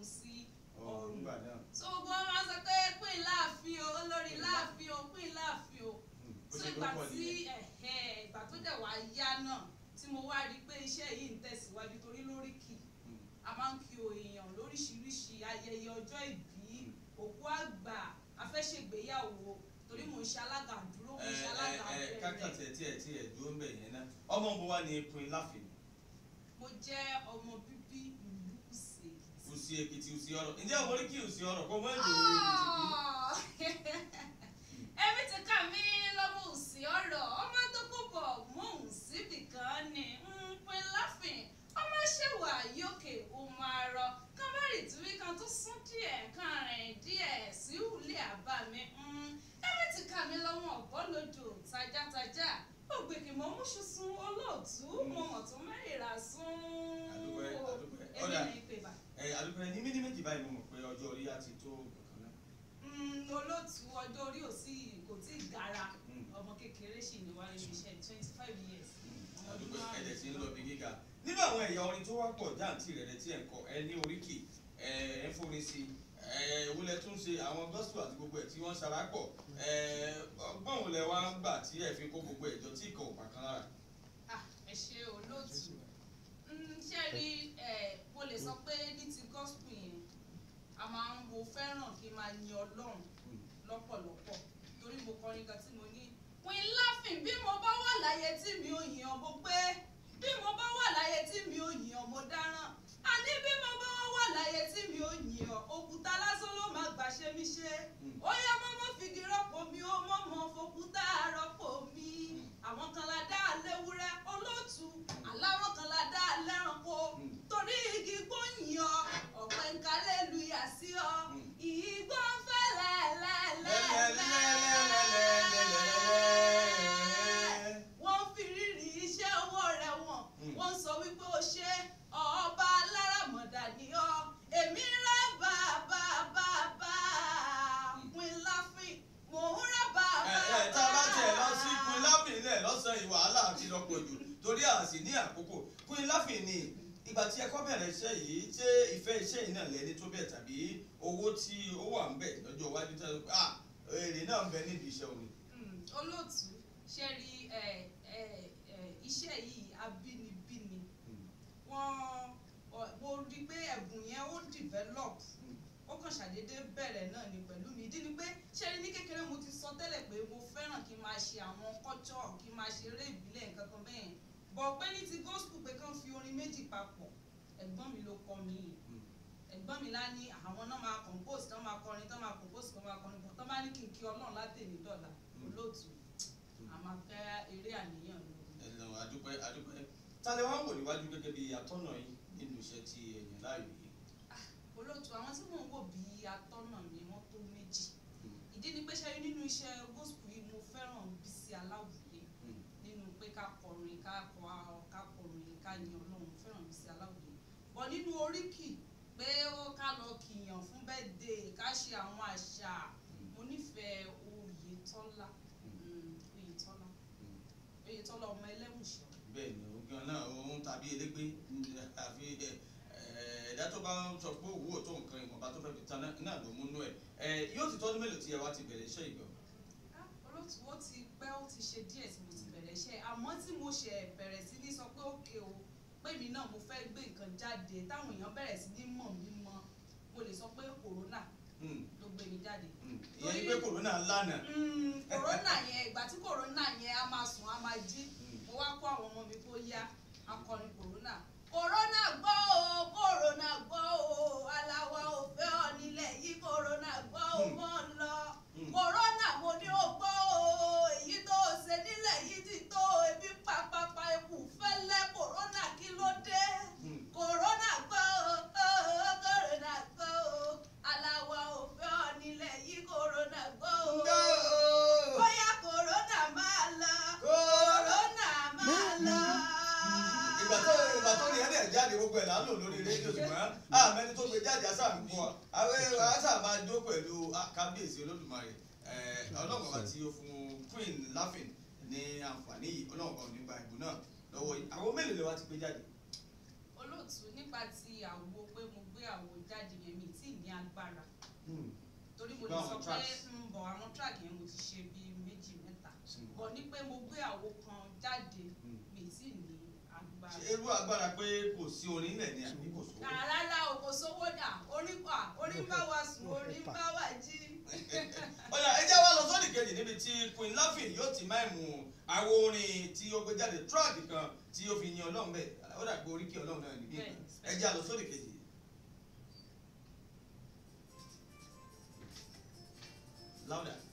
kún sí. Ọrùn so gbogbo wọn máa sọ pé pín láàfin o olórí láàfin o pín láàfin o. Mm, bó so ìgbà tí ìgbà tó dẹ̀ wá yá náà tí mo wá rí i pé iṣẹ́ yìí ń tẹ̀síwájú torí lórí kì Mm, a máa ń kí o èèyàn lóríṣiríṣi ayẹyẹ ọjọ́ ìbí òkú àgbà afẹ́ṣègbéyàwó torí mò ń ṣe alága dúró mò ń ṣe alága ẹ ẹ kákà bẹ̀rẹ̀ tiẹ̀ tiẹ̀ tiẹ̀ dúró ń bẹ̀ yẹn náà. Ọmọ bó wá ní Queen Láfin mo jẹ́ ọmọ bíbí Èkìtì. Usi Èkìtì Usi ọ̀rọ̀. Ǹjẹ́ àwọn orí kì í Usi ọ̀rọ̀? Kó mọ́ èdè Èkìtì bí ẹbí ti ká mi lọ́mọ òsì ọ̀rọ̀. Ọmọ tó kó bọ̀ mọ́hùn síbì kan ni. Ń pin ọmọ ṣèwà yókè ohun arọ kábàárì tìrí kan tó sún díẹ̀ kan rìn díẹ̀ sí ìwúlé àbá mi. ẹbí bá. ẹ àdúgbò ní méjì méjì báyìí mo mọ̀ pé ọjọ́ orí á ti tó kankan náà Mm, olóòtú ọjọ́ orí ò sí kò tí ì gara Mm. ọmọ kékeré sì ní wáyé iṣẹ́ twenty five years. ọmọ àdúgbò ẹ̀jẹ̀ tí ń lọ bí gíga nínú àwọn ẹ̀yà orin tó wá pọ̀ jáǹtì rẹ̀ rẹ̀ tí ẹ̀ ń kọ ẹ ní oríkì ẹ ń forin sí ìwúlẹ̀ tún ṣe àwọn gospel àti gbogbo ẹ̀ tí wọ́n ṣara pọ̀ ẹ ọgbọ́n òun lẹ wá ń gbà tí ẹ fi kó gbogbo ẹ̀jọ tí ìkọ̀ òpà kan lára. Ah, ẹ ṣe olóòtú Mm, ṣé rí mo lè sọ pé ní ti gospel yẹn a máa ń mo fẹ́ràn kí n máa yin ọlọ́run lọ́pọ̀lọpọ̀ torí mo kọrin kan tí mo ní Queen Láfìn bí mo bá wà láyé tí mi ò ọ́ mo pé bí mo ìgbà tí ẹ kọ́ bẹ̀rẹ̀ iṣẹ́ yìí ṣé ìfẹ́ iṣẹ́ yìí náà lẹ́ni tó bẹ̀ tàbí owó tí ó wà ń bẹ̀ lọ́jọ́ iwájú tó ah èrè náà ń bẹ nídìí iṣẹ́ òní. Mm, olóòtú ṣe rí iṣẹ́ yìí abínibí ni wọ́n mo rí pé ẹ̀bùn yẹn ó develop. Ó kàn ṣàdédé bẹ̀rẹ̀ náà ni pẹ̀lú mi. Ìdí ni pé ṣé rí ní kékeré mo ti sọ tẹ́lẹ̀ pé mo fẹ́ràn kí n máa ṣe àwọn culture kí n máa ṣe eré ìbílẹ̀ nǹkan kan bẹ́ẹ̀ bọ̀ pé ní ti gospel pé kán fi orin méjì papọ̀ ló kọ́ mi. Ẹ̀gbọ́n mi lá ní àwọn náà máa compose tán máa kọrin tán máa compose tán máa kọrin bọ̀ tán bá ní kí n kí ọlọ́run látẹ̀lé dọ̀là olóòtú a máa fẹ́ eré àníyàn lórí. ẹ̀nà àdúpẹ́ àdúpẹ́ tálẹ̀ wá ń wò níwájú gẹ́gẹ́ bí atọ́nà yìí nínú iṣẹ́ tí ẹ̀yìn láàyò yìí. olóòtú àwọn tí mò ń wò bí atọ́nà mi wọ́n tó méjì. Ìdí ni pé ṣe nínú iṣẹ́ gospel yìí mo fẹ́ràn Bísí Aláwìyé nínú pé ká kọrin ká kọ ká kọrin ká yin ọlọ́run. Mo fẹ́ràn Bísí Aláwìyé bọ̀ nínú oríkì pé ó ká lọ kìyàn fún birthday ká ṣe àwọn àṣà. Mo nífẹ̀ẹ́ Oyètọ́lá. Mm, Oyètọ́lá. Oyètọ́lá ọmọ ẹlẹ́mùṣọ́ bẹ́ẹ̀ ni gan náà òun tàbí elégbé àfi ẹ̀dá tó bá ń sọ pé òwú òtó nǹkan ìwọ̀nba tó fẹ́ fi tan náà ló múnú ẹ̀. Ẹ, yóò ti tọ́dún mélòó tí ẹ wá ti bẹ̀rẹ̀ iṣẹ́ ìgbọ̀. Ah, olóòtú ó ti pẹ́ ó ti ṣe díẹ̀ tí mo ti bẹ̀rẹ̀ iṣẹ́. Àmọ́ tí mo ṣe bẹ̀rẹ̀ sí ní sọ pé òkè o pé mi náà mo fẹ́ gbé nǹkan jáde táwọn èèyàn bẹ̀rẹ̀ sí ní mọ̀ mí mọ́ mo lè sọ pé kòrónà ló gbé mi jáde. ìyẹn ni pé kòrónà lánàá. Kòrónà yẹn ìgbà tí kòrónà yẹn a máa sùn a máa jí mo wá kó àwọn ọmọ mi kó yá akọrin kòrónà. kòrónà gbọ́ o kòrónà gbọ́ o ìgbà tó ìgbà tó ní ẹni ẹ̀ jáde gbogbo ẹ̀ lálò lórí rédíò ṣùgbọ́n àmẹ́ni tó gbé jáde àṣà ń gbọ́ àwọn àṣà máa jó pẹ̀lú kábíyèsí olódùmarè ọlọ́run ó fún Queen Láfìn ní àǹfààní yìí ọlọ́run nígbà ìbò náà lọ́wọ́ yìí àwọn mélòó lè wá ti gbé jáde. olóòtú nípa ti àwo pé mo gbé àwo jáde yẹn mi tí ní agbára Hmm. torí mo lè sọ pé ń bọ̀ àwọn track yẹn mo ti ṣe bíi méjì mẹ́ta Hmm. bọ̀ ní pé mo gbé àwo kan jáde Hmm. mi tí ní agbára. Ṣé irú agbára pé kò sí orin nílẹ̀ ní àbí kò sówó. rárá o kò sówó dà orí pa orí bá wa sùn orí bá wa jí. ọ̀yà ẹ jẹ́ wá lọ sódì kejì níbi tí Queen Laufin yóò ti máa mú àwo orin tí ó gbé jáde track kan tí ó fi yin ọlọ́run bẹ́ẹ̀ ó dàgbé oríkì ọlọ́run náà níbí ẹ jẹ́ lọ sódì kejì. louder.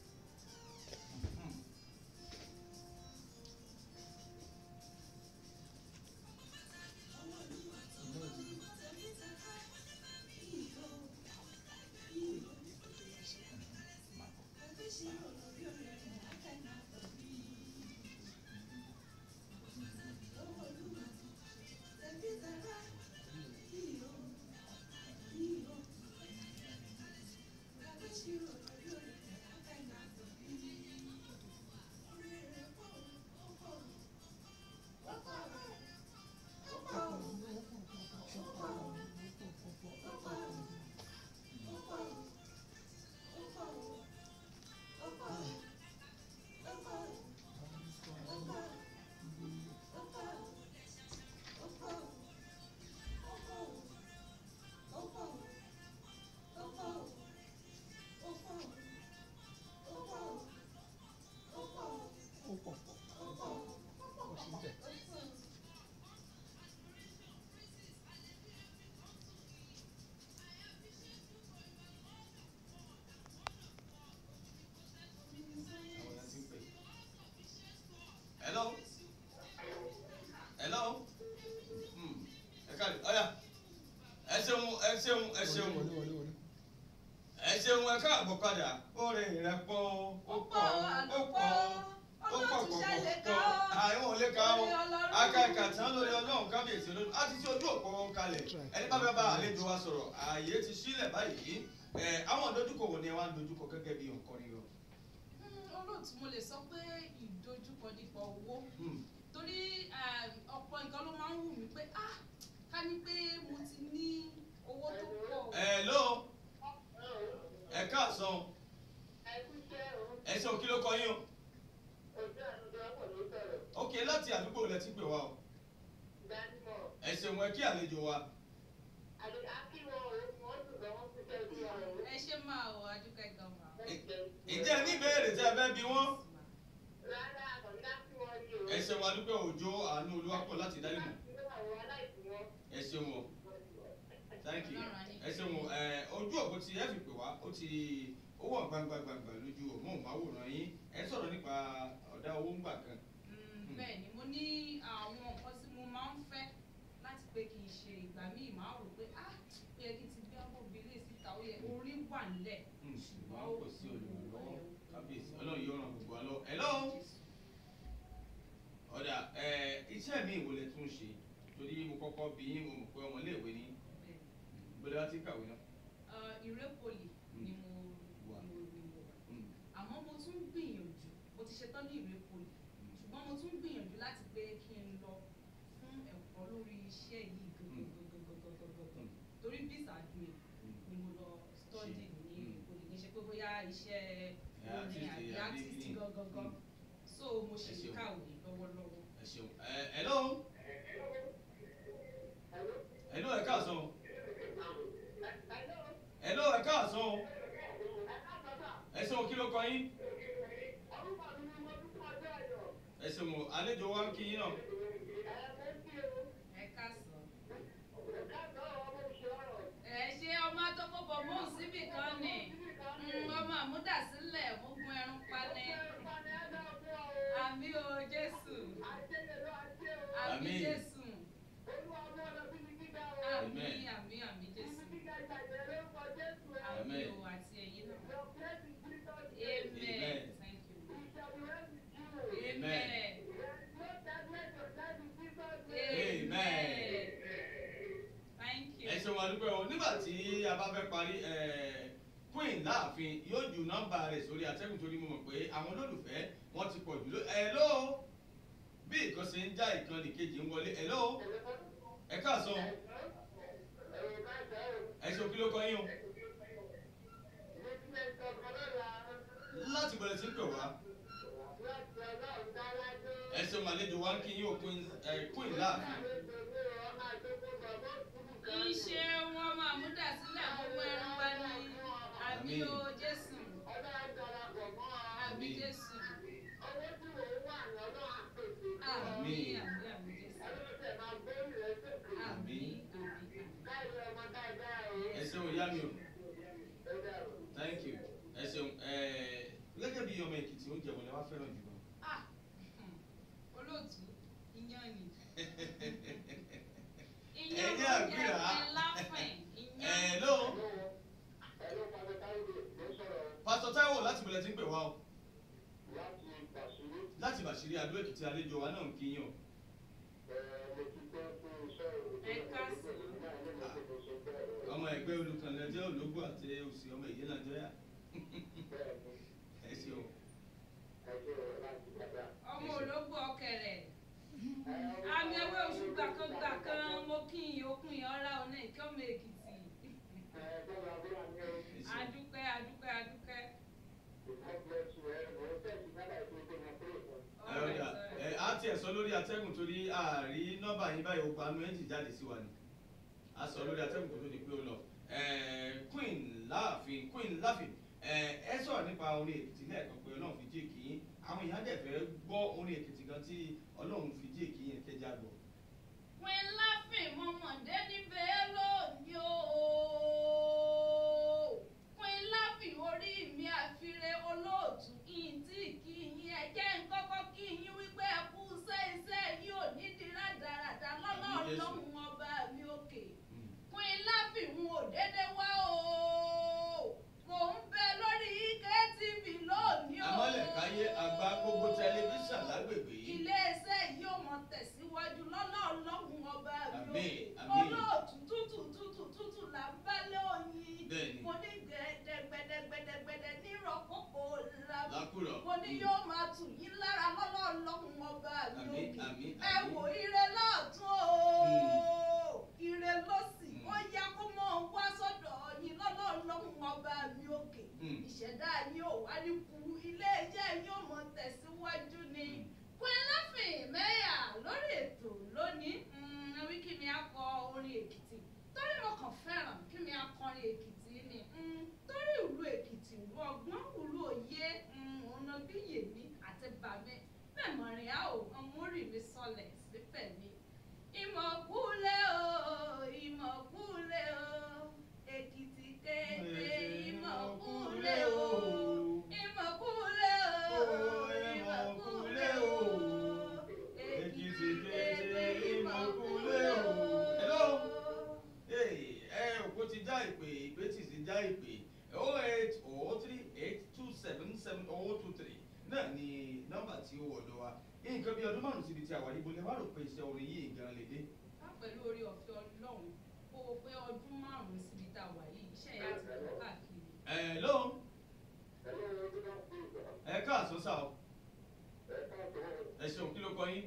Ṣeun, ẹ ṣeun. Ẹ káàbọ̀ padà. Orin rẹ̀ pọ̀, ó pọ̀, ó pọ̀, ó pọ̀ pọ̀ pọ̀. Àwọn ò lè ka o. Aka ìka tán lórí ọlọ́run kábíyèsí olódùn. A ti ṣe ojú òpó wọn kalẹ̀. Ẹni bá fẹ́ bá àlejò wa sọ̀rọ̀, ààyè ti sílẹ̀ báyìí. Àwọn ìdojúkọ wo ni ẹ wá ń dojúkọ gẹ́gẹ́ bí òǹkọrin rọ? Mm, olóòtú mo lè sọ pé ìdojúkọ nípa owó Hmm. torí ọ̀pọ̀ nǹkan ló máa ń wù mí pé ah ká ní pé mo ti ní owó tó pọ̀ Hello? Ẹ káàsán. Ẹ ṣeun kí ló kọ yín o? Ok, láti àdúgbò lẹ ti pè wá o. Ẹ ṣeun ẹ kí àlejò wa. ẹ ṣe máa wọ adúgbò gan ma. Ìjẹ́ ní ìbéèrè tí ẹ fẹ́ bi wọ́n. Ẹ ṣeun adúgbò òjò àánú olúwapọ̀ láti dálé mọ̀. Ẹ ṣeun o. Thank you. Ẹ ṣeun. Ẹ ojú òpó tí ẹ fi pè wá, ó ti owó gbangba gbangba lójú òmóhùnmáwòrán yín. Ẹ sọ̀rọ̀ nípa ọ̀dá owó ń gbà kan. Mm, bẹ́ẹ̀ ni mo ní àwọn nǹkan tí mo máa ń fẹ́ láti pé kì í ṣe ìgbà míì máa rò pé ah ó yẹ kí n ti gbé ọmọbìnrin síta ó yẹ orí wà nílẹ̀ Hmm, Ṣùgbọ́n kò sí olùrànlọ́wọ́. Kábíyèsí Ọlọ́run yóò ràn gbogbo wa lọ. Hello? ọ̀dà iṣẹ́ mi ìwò lẹ tún ṣe torí mo kọ́kọ́ bí mo mọ̀ pé ọmọléèwé ní gbọ́dọ̀ láti kàwé náà. ni mo Wà. ni mo wà. Mm, àmọ́ mo tún gbìyànjú mo ti ṣetán ní ìrépolì mm, ṣùgbọ́n mo tún gbìyànjú láti pé kí n lọ fún ẹ̀kọ́ lórí iṣẹ́ yìí mm, torí bis admin mm. ni mo lọ study ní ìrépolì kì í ṣe pé bóyá iṣẹ́ Ẹ, orin àbí artist Mm. so mo ṣe Ẹ kàwé lọ́wọ́lọ́wọ́. ẹ ṣeun. Ẹ hello? Hello? Ẹ káàsán. o hello ẹ káàsán o ẹ ṣeun kí ló kọ yín ẹ ṣeun o àlejò wa ń kí rìn láàfin yóò ju nọ́mbà rẹ̀ sórí atẹ́gùn torí mo mọ̀ pé àwọn olólùfẹ́ wọn ti pọ̀ jù ẹ̀ló bí nǹkan ṣe ń já ìkan nìkejì ń wọlé ẹ̀ló ẹ káàsán. Ẹ ṣe òkú ló yín o? Láti bẹ̀rẹ̀ sí pè wá. Ẹ ṣe màlejò wá kí yín òkú ìlà. Eh, ìṣe wọn máa mú fẹ́ràn jù lọ. Ah, hmm, olóòtú iyán ni iyán ló jẹ́ àgbìrà. pé láfẹ̀ iyán. hello pásítọ̀ táíwò láti bẹ̀rẹ̀ tí ń pè wá o láti bàṣírí adó èkìtì àlejò wa náà ń kí yín o. ẹ káàsán ọmọ ẹgbẹ́ olùkànlẹ́jẹ́ ológbò àti òsì ọmọ èyí nàìjíríà ẹ ṣeun. ọmọ ológbò ọkẹrẹ àmì ẹwẹ oṣù gbàkangbàkan mo kí n okun yẹn ọ̀rá ọ̀nà ìkẹ́ ọmọ èkìtì ẹ ṣeun. adúpẹ́ adúpẹ́ adúpẹ́. ẹ ọ̀dà ẹ á tiẹ̀ sọ lórí atẹ́gùn torí ààrí nọ́mbà yín báyìí ó gbanú ẹ́ńjì jáde sí wa ni. A sọ lórí atẹ́gùn tó tó pé ó lọ. Queen láàfin queen láàfin ẹ sọ̀rọ̀ nípa orin èkìtì lẹ́ẹ̀kan pé ọlọ́run fi jí èkì yín. Àwọn èèyàn dẹ̀ fẹ́ gbọ́ orin èkìtì gan tí ọlọ́run fi jí èkì yín kẹjá gbọ́. pin láfìn mọ̀mọ́dé níbẹ̀ lónìí o pin láfìn orí mi àfiré olóòtú ìntì kí yín ẹ̀jẹ̀ ń kọ́kọ́ kí yín wípé ẹ kú iṣẹ́ iṣẹ́ yìí ò ní di rádaràdà lọ́nà Àmín Jésù. Ọlọ́run ọba mi òkè. Mm. pin láfìn wọn ò dédé wá o. Mò ń bẹ lórí ike tv lónìí o. Amọ̀lẹ̀káyé àgbà gbogbo tẹlifíṣàn lágbègbè yìí. Iléeṣẹ́ yìí ò mọ tẹ̀síwájú lọ́nà ọlọ́run ọba mi òkè olóòtú tútù tútù tútù là ń oyin Bẹ́ẹ̀ni. mo ní gbẹdẹgbẹdẹgbẹdẹ nírọ̀kọ́kọ́ làbí lákùrọ̀. mo ní yóò máa tù yín lára lọ́nà ọlọ́run ọba mi òkè àmín, ẹ àmín. wò ire lọ́ọ̀tún o ire lọ́sì ó yá kó mọ́ ọ wá sọ́dọ̀ yín lọ́nà ọlọ́run ọba mi òkè Mm. ìṣẹ̀dá yín ò wá ní kú ilé iṣẹ́ yín ò mọ tẹ̀síwájú ni. queen láfìn mẹ́yà lórí ètò lónìí mm, wí kí mi á kọ orin èkìtì torí mo kàn fẹ́ràn kí mi á kọrin èkìtì ni mm, torí ìlú èkìtì ìlú ọgbọ́n ìlú òye mm, ọ̀nà bí yèmí àti bàmí bẹ́ẹ̀ mọ̀rin á ò ọmọrí mi sọlẹ̀ síbẹ̀ ni. ìmọ̀kúlẹ̀ o ìmọ̀kúlẹ̀ o èkìtì kéde ìmọ̀kúlẹ̀ o ìmọ̀kúlẹ̀ o ìmọ̀kúlẹ̀ o Èkìtì kéde ìmọ̀kúlẹ̀ o. Hey, ẹ òkú ti já ìpè ìpè tí ti já ìpè náà ni nọ́mbà tí ó wọ̀ lọ́wọ́ nǹkan bí ọdún márùn-ún síbi tí a wà níbo lè wá rò pé iṣẹ́ orin yìí gan lè dé. ká pẹ̀lú orí ọ̀fẹ́ ọlọ́run kó o pé ọdún márùn-ún síbi tá a wà yìí iṣẹ́ ìyá ti lọ káàkiri. ẹ ló ẹ káàsán sáà. ẹ ṣeun kí ló kọ yín.